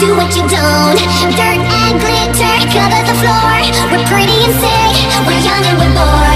do what you don't. Dirt and glitter cover the floor. We're pretty and sick. We're young and we're bored.